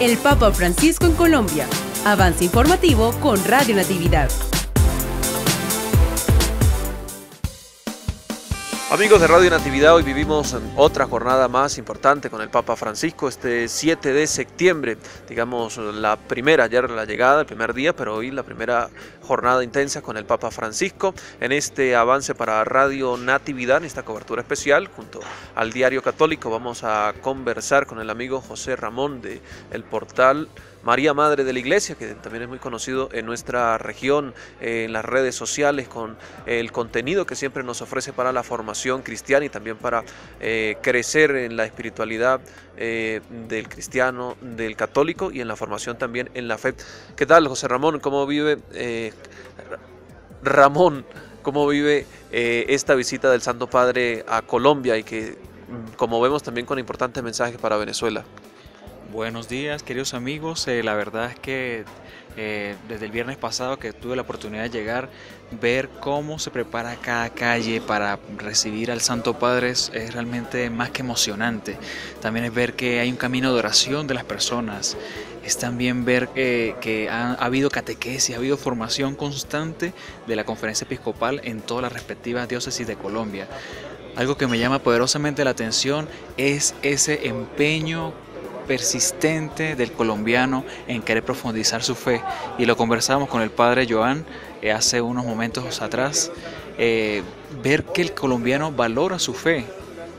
El Papa Francisco en Colombia. Avance informativo con Radio Natividad. Amigos de Radio Natividad, hoy vivimos otra jornada más importante con el Papa Francisco, este 7 de septiembre, digamos la primera, ayer la llegada, el primer día, pero hoy la primera jornada intensa con el Papa Francisco en este avance para Radio Natividad, en esta cobertura especial junto al Diario Católico. Vamos a conversar con el amigo José Ramón de el portal María Madre de la Iglesia, que también es muy conocido en nuestra región, eh, en las redes sociales, con el contenido que siempre nos ofrece para la formación cristiana y también para eh, crecer en la espiritualidad eh, del cristiano, del católico y en la formación también en la fe. ¿Qué tal, José Ramón? ¿Cómo vive Ramón? ¿Cómo vive esta visita del Santo Padre a Colombia y que, como vemos, también con importantes mensajes para Venezuela? Buenos días, queridos amigos. Eh, la verdad es que eh, desde el viernes pasado que tuve la oportunidad de llegar, ver cómo se prepara cada calle para recibir al Santo Padre es, realmente más que emocionante. También es ver que hay un camino de oración de las personas. Es también ver que ha, ha, habido catequesis, ha habido formación constante de la conferencia episcopal en todas las respectivas diócesis de Colombia. Algo que me llama poderosamente la atención es ese empeño persistente del colombiano en querer profundizar su fe. Y lo conversamos con el padre Joan eh, hace unos momentos atrás. Eh, ver que el colombiano valora su fe,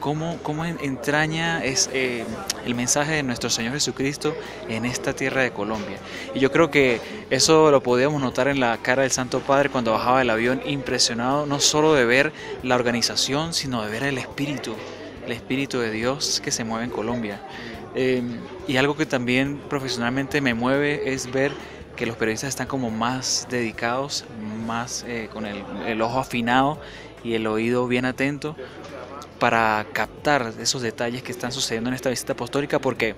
cómo, cómo entraña es, eh, el mensaje de nuestro Señor Jesucristo en esta tierra de Colombia. Y yo creo que eso lo podíamos notar en la cara del Santo Padre cuando bajaba del avión, impresionado no solo de ver la organización, sino de ver el Espíritu, el Espíritu de Dios que se mueve en Colombia. Em, y algo que también profesionalmente me mueve es ver que los periodistas están como más dedicados, más eh, con el, ojo afinado y el oído bien atento para captar esos detalles que están sucediendo en esta visita apostólica porque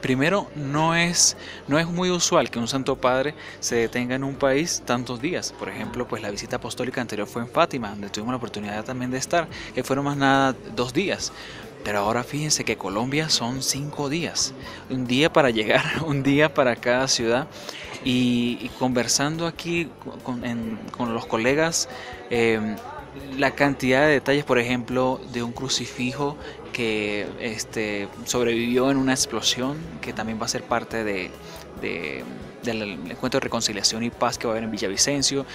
primero no es no es muy usual que un santo padre se detenga en un país tantos días. Por ejemplo pues la visita apostólica anterior fue en Fátima donde tuvimos la oportunidad también de estar que fueron más nada dos días pero ahora fíjense que Colombia son cinco días, un día para llegar, un día para cada ciudad. Y, conversando aquí con, los colegas, em, la cantidad de detalles, por ejemplo, de un crucifijo que este, sobrevivió en una explosión, que también va a ser parte de, del encuentro de reconciliación y paz que va a haber en Villavicencio,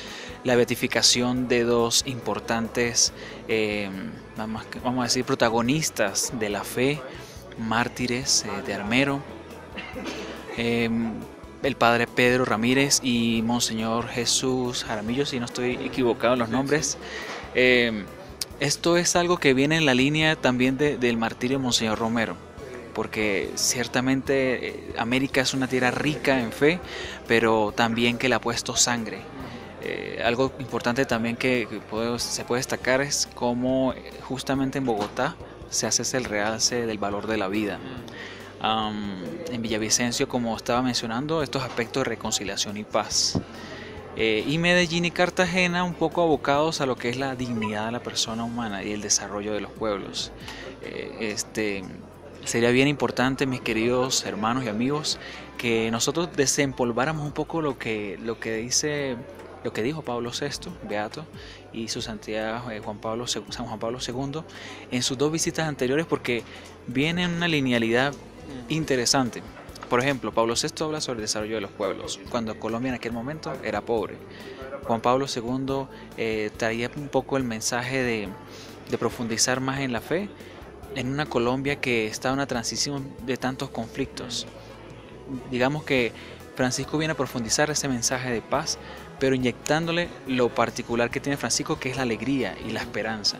la beatificación de dos importantes, em, vamos a decir, protagonistas de la fe, mártires eh, de Armero, em, el padre Pedro Ramírez y Monseñor Jesús Jaramillo, si no estoy equivocado en los nombres. Em, esto es algo que viene en la línea también del martirio de Monseñor Romero porque ciertamente eh, América es una tierra rica en fe, pero también que le ha puesto sangre. Eh, algo importante también que, se puede destacar es cómo eh, justamente en Bogotá se hace el realce del valor de la vida. en Villavicencio, como estaba mencionando, estos aspectos de reconciliación y paz. Y Medellín y Cartagena un poco abocados a lo que es la dignidad de la persona humana y el desarrollo de los pueblos. este, sería bien importante, mis queridos hermanos y amigos, que nosotros desempolváramos un poco lo que, lo que dice lo que dijo Pablo VI, Beato, y su santidad eh, Juan Pablo, San Juan Pablo II en sus dos visitas anteriores porque viene en una linealidad interesante. Por ejemplo, Pablo VI habla sobre el desarrollo de los pueblos, cuando Colombia en aquel momento era pobre. Juan Pablo II eh, traía un poco el mensaje de, de profundizar más en la fe en una Colombia que está en una transición de tantos conflictos. Digamos que Francisco viene a profundizar ese mensaje de paz, pero inyectándole lo particular que tiene Francisco, que es la alegría y la esperanza.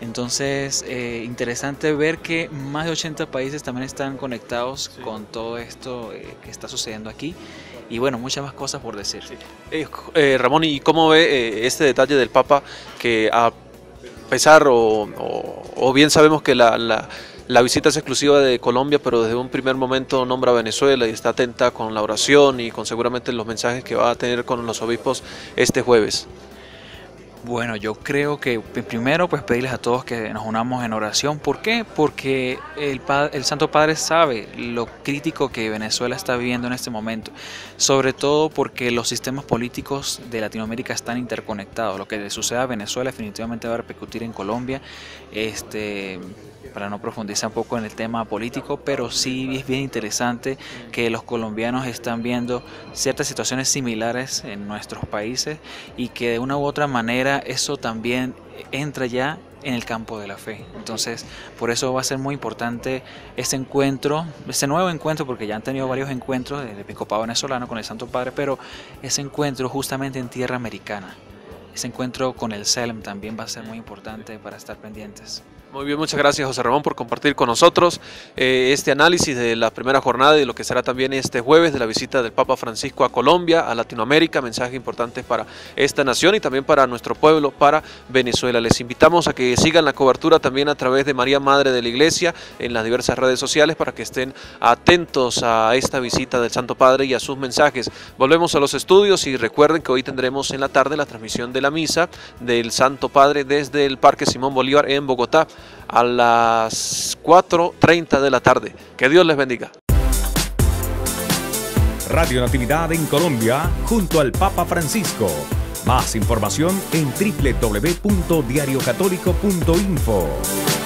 Entonces, eh, interesante ver que más de 80 países también están conectados con todo esto eh, que está sucediendo aquí. Y bueno, muchas más cosas por decir. Eh, Ramón, ¿y cómo ve este detalle del Papa que a pesar o, bien sabemos que la, la, visita es exclusiva de Colombia, pero desde un primer momento nombra a Venezuela y está atenta con la oración y con seguramente los mensajes que va a tener con los obispos este jueves. Bueno, yo creo que primero pues pedirles a todos que nos unamos en oración. ¿Por qué? Porque el, el Santo Padre sabe lo crítico que Venezuela está viviendo en este momento. Sobre todo porque los sistemas políticos de Latinoamérica están interconectados. Lo que le sucede a Venezuela definitivamente va a repercutir en Colombia. Este, para no profundizar un poco en el tema político, pero sí es bien interesante que los colombianos están viendo ciertas situaciones similares en nuestros países y que de una u otra manera eso también entra ya en el campo de la fe. Entonces, por eso va a ser muy importante este encuentro, este nuevo encuentro, porque ya han tenido varios encuentros del episcopado venezolano con el Santo Padre, pero ese encuentro justamente en tierra americana. Ese encuentro con el SELM también va a ser muy importante para estar pendientes. Muy bien, muchas gracias José Ramón por compartir con nosotros eh, este análisis de la primera jornada y lo que será también este jueves de la visita del Papa Francisco a Colombia, a Latinoamérica, mensaje importante para esta nación y también para nuestro pueblo, para Venezuela. Les invitamos a que sigan la cobertura también a través de María Madre de la Iglesia en las diversas redes sociales para que estén atentos a esta visita del Santo Padre y a sus mensajes. Volvemos a los estudios y recuerden que hoy tendremos en la tarde la transmisión la misa del Santo Padre desde el Parque Simón Bolívar en Bogotá a las 4.30 de la tarde. Que Dios les bendiga. Radio Natividad en Colombia junto al Papa Francisco. Más información en www.diariocatólico.info.